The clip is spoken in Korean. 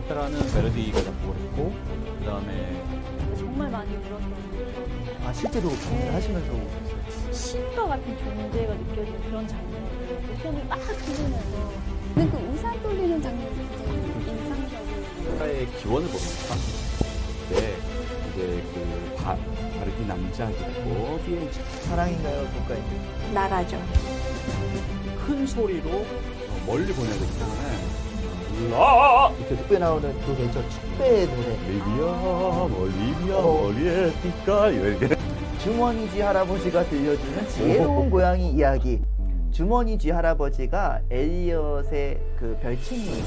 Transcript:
멜로디가 작곡을 했고 그 다음에 정말 많이 울었던 아 실제로 공연을 하시면서 신과 같은 존재가 느껴지는 그런 장면이었어요. 손을 막 흔들면서 근데 그 우산 돌리는 장면이 굉장히 인상적이에요. 국가의 기원을 봅니다. 네, 이제 그 바, 바르기 남자하고 비엔지 사랑인가요 국가인 나가죠. 큰 소리로 어, 멀리 보내야 되기 때문에 라 이렇게 축배 나오는 그 계절 축배의 노래. 리비아 멀리비아 어. 멀리에 띠까 이렇게 주머니쥐 할아버지가 들려주는 지혜로운 고양이 이야기. 주머니쥐 할아버지가 엘리엇의 그 별칭이